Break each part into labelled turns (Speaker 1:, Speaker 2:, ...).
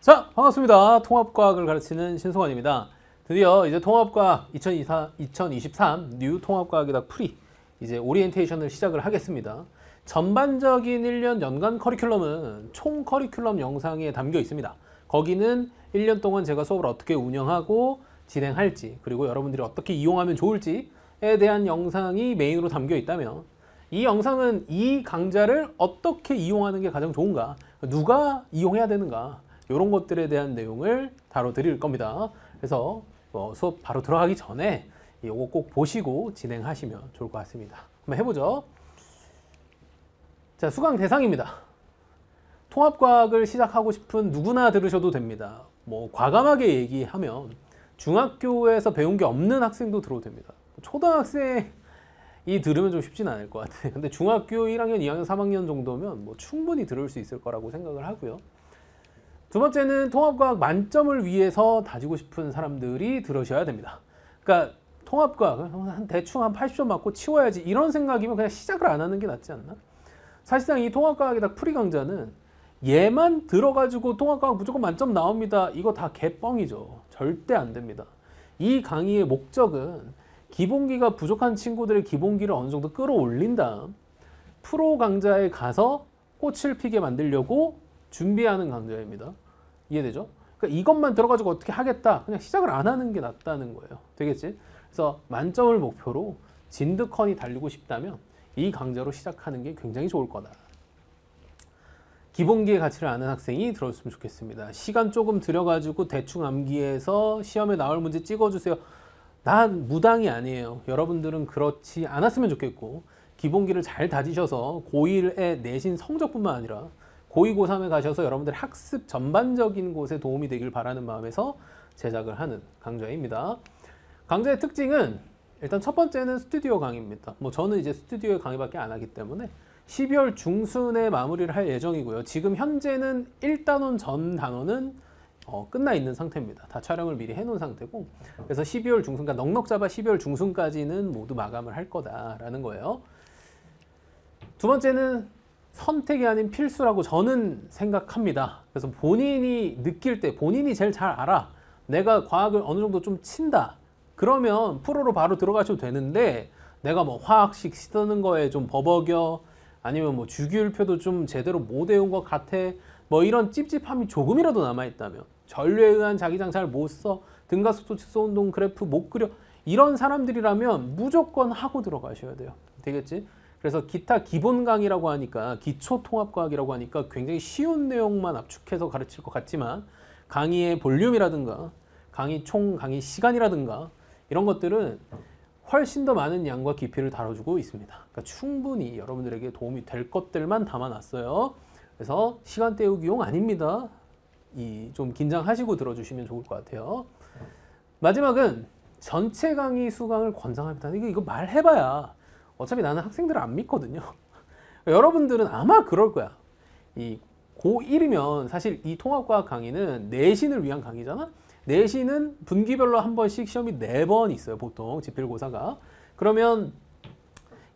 Speaker 1: 자, 반갑습니다. 통합과학을 가르치는 신승환입니다. 드디어 이제 통합과학 2024, 2023 new 통합과학이닭 PRE 이제 오리엔테이션을 시작을 하겠습니다. 전반적인 1년 연간 커리큘럼은 총 커리큘럼 영상에 담겨 있습니다. 거기는 1년 동안 제가 수업을 어떻게 운영하고 진행할지 그리고 여러분들이 어떻게 이용하면 좋을지에 대한 영상이 메인으로 담겨 있다면 이 영상은 이 강좌를 어떻게 이용하는 게 가장 좋은가 누가 이용해야 되는가 이런 것들에 대한 내용을 다뤄드릴 겁니다. 그래서 어, 수업 바로 들어가기 전에 이거 꼭 보시고 진행하시면 좋을 것 같습니다. 한번 해보죠. 자, 수강 대상입니다. 통합과학을 시작하고 싶은 누구나 들으셔도 됩니다. 뭐 과감하게 얘기하면 중학교에서 배운 게 없는 학생도 들어도 됩니다. 초등학생이 들으면 좀 쉽진 않을 것 같아요. 근데 중학교 1학년, 2학년, 3학년 정도면 뭐 충분히 들을 수 있을 거라고 생각을 하고요. 두 번째는 통합과학 만점을 위해서 다지고 싶은 사람들이 들으셔야 됩니다. 그러니까 통합과학을 한 대충 한 80점 맞고 치워야지 이런 생각이면 그냥 시작을 안 하는 게 낫지 않나? 사실상 이 통합과학이닭 PRE 강좌는 얘만 들어가지고 통합과학 무조건 만점 나옵니다. 이거 다 개뻥이죠. 절대 안 됩니다. 이 강의의 목적은 기본기가 부족한 친구들의 기본기를 어느 정도 끌어올린 다음 프로 강좌에 가서 꽃을 피게 만들려고 준비하는 강좌입니다. 이해되죠? 그러니까 이것만 들어가지고 어떻게 하겠다. 그냥 시작을 안 하는 게 낫다는 거예요. 되겠지? 그래서 만점을 목표로 진득헌이 달리고 싶다면 이 강좌로 시작하는 게 굉장히 좋을 거다. 기본기의 가치를 아는 학생이 들었으면 좋겠습니다. 시간 조금 들여가지고 대충 암기해서 시험에 나올 문제 찍어주세요. 난 무당이 아니에요. 여러분들은 그렇지 않았으면 좋겠고 기본기를 잘 다지셔서 고1의 내신 성적뿐만 아니라 고2, 고3에 가셔서 여러분들 학습 전반적인 곳에 도움이 되길 바라는 마음에서 제작을 하는 강좌입니다. 강좌의 특징은 일단 첫 번째는 스튜디오 강의입니다. 뭐 저는 이제 스튜디오 강의밖에 안 하기 때문에 12월 중순에 마무리를 할 예정이고요. 지금 현재는 1단원 전 단원은 어, 끝나 있는 상태입니다. 다 촬영을 미리 해놓은 상태고 그래서 12월 중순, 그러니까 넉넉 잡아 12월 중순까지는 모두 마감을 할 거다라는 거예요. 두 번째는 선택이 아닌 필수라고 저는 생각합니다. 그래서 본인이 느낄 때 본인이 제일 잘 알아. 내가 과학을 어느 정도 좀 친다. 그러면 프로로 바로 들어가셔도 되는데 내가 뭐 화학식 쓰는 거에 좀 버벅여 아니면 뭐 주기율표도 좀 제대로 못 외운 것 같아 뭐 이런 찝찝함이 조금이라도 남아있다면 전류에 의한 자기장 잘 못 써 등가속도 측소 운동 그래프 못 그려 이런 사람들이라면 무조건 하고 들어가셔야 돼요 되겠지? 그래서 기타 기본 강의라고 하니까 기초 통합과학이라고 하니까 굉장히 쉬운 내용만 압축해서 가르칠 것 같지만 강의의 볼륨이라든가 강의 총 강의 시간이라든가 이런 것들은 훨씬 더 많은 양과 깊이를 다뤄주고 있습니다. 그러니까 충분히 여러분들에게 도움이 될 것들만 담아놨어요. 그래서 시간 때우기용 아닙니다. 이 좀 긴장하시고 들어주시면 좋을 것 같아요. 마지막은 전체 강의 수강을 권장합니다. 이거 이거 말해봐야 어차피 나는 학생들을 안 믿거든요. 여러분들은 아마 그럴 거야. 이 고1이면 사실 이 통합과학 강의는 내신을 위한 강의잖아. 내신은 분기별로 한 번씩 시험이 네 번 있어요. 보통 지필고사가. 그러면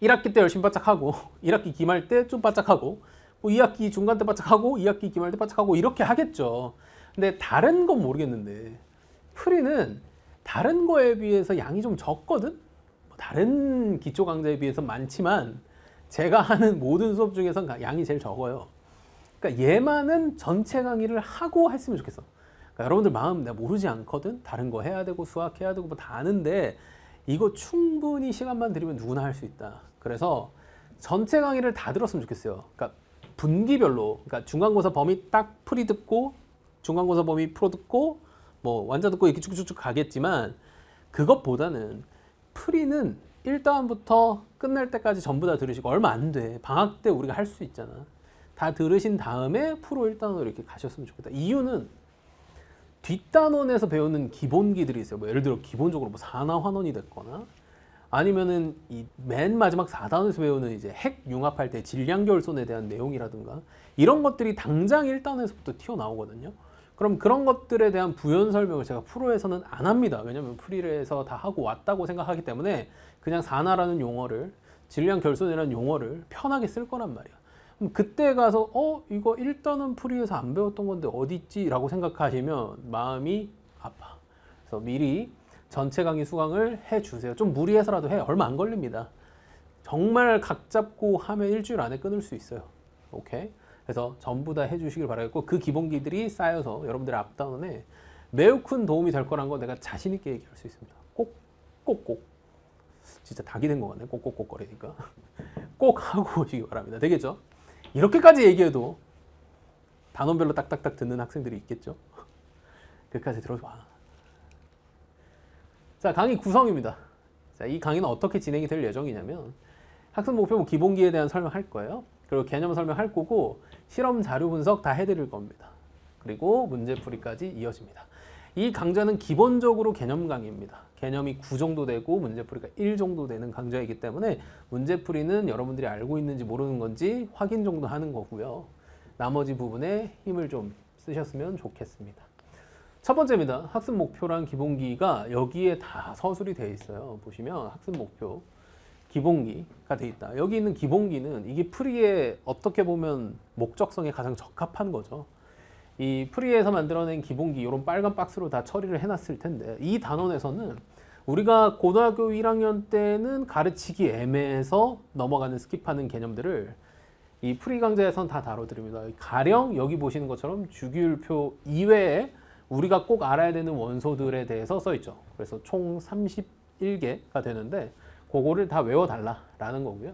Speaker 1: 1학기 때 열심히 바짝하고 1학기 기말 때 좀 바짝하고 뭐 2학기 중간 때 바짝하고 2학기 기말 때 바짝하고 이렇게 하겠죠. 근데 다른 건 모르겠는데 프리는 다른 거에 비해서 양이 좀 적거든. 다른 기초 강좌에 비해서 많지만 제가 하는 모든 수업 중에서 양이 제일 적어요. 그러니까 얘만은 전체 강의를 하고 했으면 좋겠어. 그러니까 여러분들 마음 내가 모르지 않거든. 다른 거 해야 되고 수학 해야 되고 뭐 다 아는데 이거 충분히 시간만 들이면 누구나 할 수 있다. 그래서 전체 강의를 다 들었으면 좋겠어요. 그러니까 분기별로, 그러니까 중간고사 범위 딱 풀이 듣고 중간고사 범위 풀어 듣고 뭐 완자 듣고 이렇게 쭉쭉쭉 가겠지만 그것보다는 프리는 1단부터 끝날 때까지 전부 다 들으시고 얼마 안 돼. 방학 때 우리가 할 수 있잖아. 다 들으신 다음에 프로 1단원으로 이렇게 가셨으면 좋겠다. 이유는 뒷단원에서 배우는 기본기들이 있어요. 뭐 예를 들어 기본적으로 뭐 산화환원이 됐거나 아니면은 이 맨 마지막 4단원에서 배우는 이제 핵 융합할 때 질량 결손에 대한 내용이라든가 이런 것들이 당장 1단원에서부터 튀어나오거든요. 그럼 그런 것들에 대한 부연 설명을 제가 프로에서는 안 합니다. 왜냐면 PRE에서 다 하고 왔다고 생각하기 때문에 그냥 산화라는 용어를 질량 결손이라는 용어를 편하게 쓸 거란 말이야. 그럼 그때 가서 어 이거 일단은 PRE에서 안 배웠던 건데 어디 있지라고 생각하시면 마음이 아파. 그래서 미리 전체 강의 수강을 해 주세요. 좀 무리해서라도 해. 얼마 안 걸립니다. 정말 각 잡고 하면 일주일 안에 끊을 수 있어요. 오케이. 그래서 전부 다 해주시길 바라겠고 그 기본기들이 쌓여서 여러분들의 앞다운에 매우 큰 도움이 될 거란 거 내가 자신 있게 얘기할 수 있습니다. 꼭, 꼭, 꼭. 진짜 닭이 된 것 같네. 꼭꼭꼭 거리니까. 꼭 하고 오시기 바랍니다. 되겠죠? 이렇게까지 얘기해도 단원별로 딱딱딱 듣는 학생들이 있겠죠? 끝까지 들어봐. 자, 강의 구성입니다. 자, 이 강의는 어떻게 진행이 될 예정이냐면 학습 목표 기본기에 대한 설명할 거예요. 그리고 개념 설명할 거고 실험 자료 분석 다 해드릴 겁니다. 그리고 문제풀이까지 이어집니다. 이 강좌는 기본적으로 개념 강의입니다. 개념이 9 정도 되고 문제풀이가 1 정도 되는 강좌이기 때문에 문제풀이는 여러분들이 알고 있는지 모르는 건지 확인 정도 하는 거고요. 나머지 부분에 힘을 좀 쓰셨으면 좋겠습니다. 첫 번째입니다. 학습 목표란 기본기가 여기에 다 서술이 되어 있어요. 보시면 학습 목표 기본기가 되어 있다. 여기 있는 기본기는 이게 PRE에 어떻게 보면 목적성에 가장 적합한 거죠. 이 PRE에서 만들어낸 기본기 이런 빨간 박스로 다 처리를 해놨을 텐데 이 단원에서는 우리가 고등학교 1학년 때는 가르치기 애매해서 넘어가는 skip하는 개념들을 이 PRE 강좌에선 다 다뤄드립니다. 가령 여기 보시는 것처럼 주기율표 이외에 우리가 꼭 알아야 되는 원소들에 대해서 써 있죠. 그래서 총 31개가 되는데 그거를 다 외워달라라는 거고요.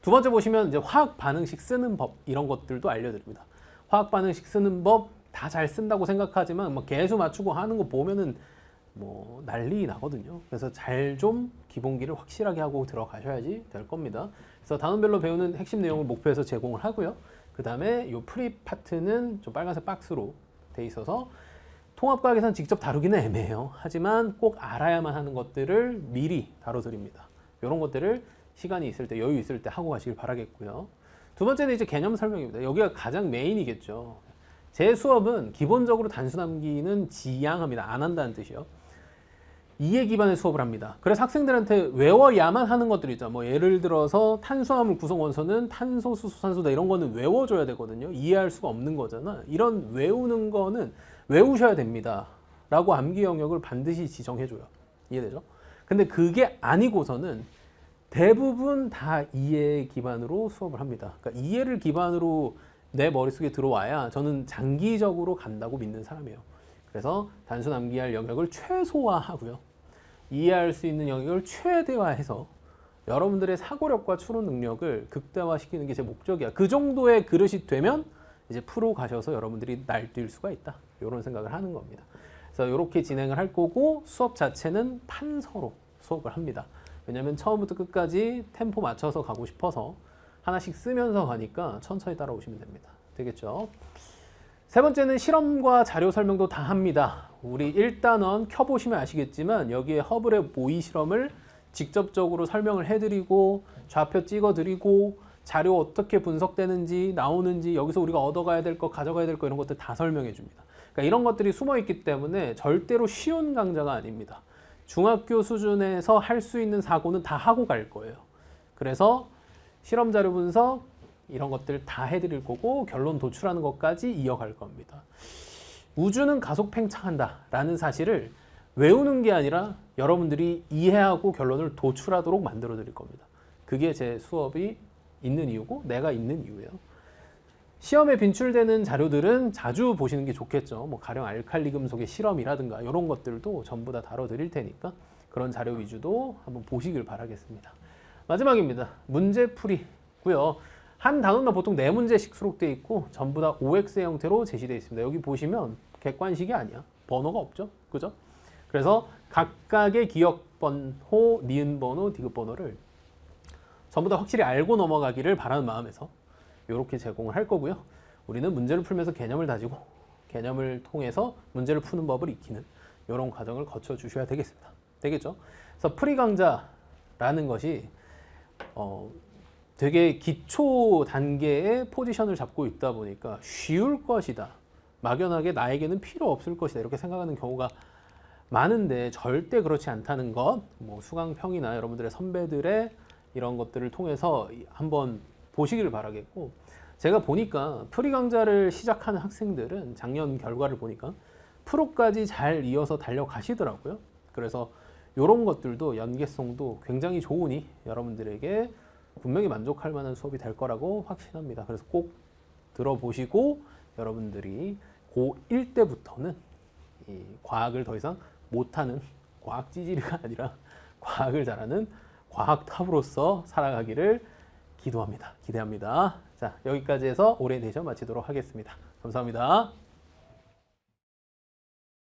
Speaker 1: 두 번째 보시면 이제 화학 반응식 쓰는 법 이런 것들도 알려드립니다. 화학 반응식 쓰는 법 다 잘 쓴다고 생각하지만 뭐 개수 맞추고 하는 거 보면은 뭐 난리 나거든요. 그래서 잘 좀 기본기를 확실하게 하고 들어가셔야지 될 겁니다. 그래서 단원별로 배우는 핵심 내용을 목표해서 제공을 하고요. 그 다음에 이 PRE 파트는 좀 빨간색 박스로 돼 있어서 통합과학에서는 직접 다루기는 애매해요. 하지만 꼭 알아야만 하는 것들을 미리 다뤄드립니다. 이런 것들을 시간이 있을 때, 여유 있을 때 하고 가시길 바라겠고요. 두 번째는 이제 개념 설명입니다. 여기가 가장 메인이겠죠. 제 수업은 기본적으로 단순 암기는 지양합니다. 안 한다는 뜻이요. 이해 기반의 수업을 합니다. 그래서 학생들한테 외워야만 하는 것들이 있죠. 뭐 예를 들어서 탄수화물 구성 원소는 탄소, 수소, 산소다 이런 거는 외워줘야 되거든요. 이해할 수가 없는 거잖아. 이런 외우는 거는 외우셔야 됩니다. 라고 암기 영역을 반드시 지정해줘요. 이해되죠? 근데 그게 아니고서는 대부분 다 이해 기반으로 수업을 합니다. 그러니까 이해를 기반으로 내 머릿속에 들어와야 저는 장기적으로 간다고 믿는 사람이에요. 그래서 단순 암기할 영역을 최소화하고요. 이해할 수 있는 영역을 최대화해서 여러분들의 사고력과 추론 능력을 극대화시키는 게 제 목적이야. 그 정도의 그릇이 되면 이제 프로 가셔서 여러분들이 날뛸 수가 있다. 이런 생각을 하는 겁니다. 그래서 이렇게 진행을 할 거고 수업 자체는 판서로 수업을 합니다. 왜냐하면 처음부터 끝까지 템포 맞춰서 가고 싶어서 하나씩 쓰면서 가니까 천천히 따라오시면 됩니다. 되겠죠? 세 번째는 실험과 자료 설명도 다 합니다. 우리 1단원 켜보시면 아시겠지만 여기에 허블의 모의 실험을 직접적으로 설명을 해드리고 좌표 찍어드리고 자료 어떻게 분석되는지 나오는지 여기서 우리가 얻어가야 될 거 가져가야 될 거 이런 것들 다 설명해 줍니다. 그러니까 이런 것들이 숨어 있기 때문에 절대로 쉬운 강좌가 아닙니다. 중학교 수준에서 할 수 있는 사고는 다 하고 갈 거예요. 그래서 실험 자료 분석, 이런 것들 다 해드릴 거고 결론 도출하는 것까지 이어갈 겁니다. 우주는 가속 팽창한다 라는 사실을 외우는 게 아니라 여러분들이 이해하고 결론을 도출하도록 만들어 드릴 겁니다. 그게 제 수업이 있는 이유고 내가 있는 이유예요. 시험에 빈출되는 자료들은 자주 보시는 게 좋겠죠. 뭐 가령 알칼리 금속의 실험이라든가 이런 것들도 전부 다 다뤄 드릴 테니까 그런 자료 위주도 한번 보시길 바라겠습니다. 마지막입니다. 문제풀이고요. 한 단원당 보통 네 문제씩 수록되어 있고 전부 다 OX 형태로 제시되어 있습니다. 여기 보시면 객관식이 아니야. 번호가 없죠. 그죠? 그래서 각각의 기억 번호, 니은 번호, 디귿 번호를 전부 다 확실히 알고 넘어가기를 바라는 마음에서 이렇게 제공을 할 거고요. 우리는 문제를 풀면서 개념을 다지고 개념을 통해서 문제를 푸는 법을 익히는 이런 과정을 거쳐 주셔야 되겠습니다. 되겠죠? 그래서 PRE 강좌라는 것이 어, 되게 기초 단계의 포지션을 잡고 있다 보니까 쉬울 것이다. 막연하게 나에게는 필요 없을 것이다. 이렇게 생각하는 경우가 많은데 절대 그렇지 않다는 것, 뭐 수강평이나 여러분들의 선배들의 이런 것들을 통해서 한번 보시기를 바라겠고 제가 보니까 PRE 강좌를 시작하는 학생들은 작년 결과를 보니까 PRO까지 잘 이어서 달려가시더라고요. 그래서 이런 것들도 연계성도 굉장히 좋으니 여러분들에게 분명히 만족할 만한 수업이 될 거라고 확신합니다. 그래서 꼭 들어보시고 여러분들이 고1 때부터는 이 과학을 더 이상 못하는 과학 찌질이가 아니라 과학을 잘하는 과학 탑으로서 살아가기를 기도합니다. 기대합니다. 자, 여기까지 해서 오리엔테이션 마치도록 하겠습니다. 감사합니다.